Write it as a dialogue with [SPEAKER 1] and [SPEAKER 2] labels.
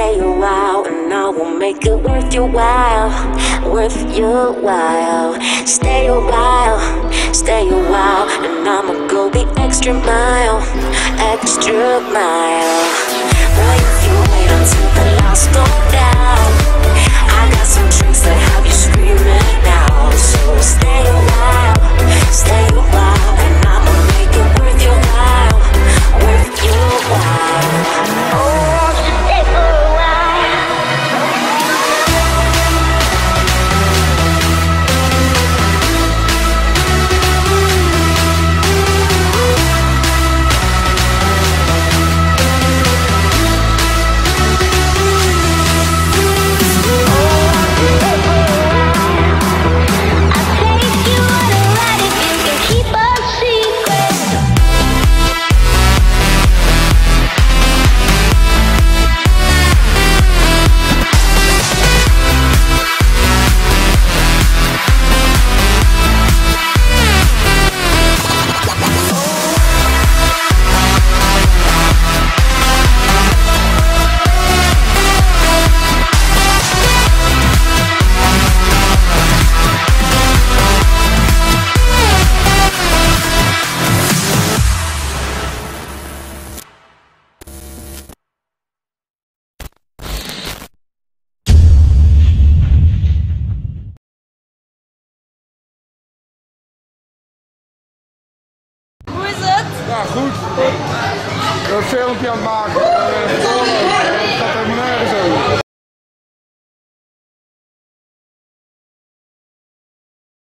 [SPEAKER 1] stay a while, and I will make it worth your while, worth your while. Stay a while, stay a while, and I'ma go the extra mile, extra mile. Boy, you wait until the lights go down.
[SPEAKER 2] Ja, goed. Een filmpje aan het maken.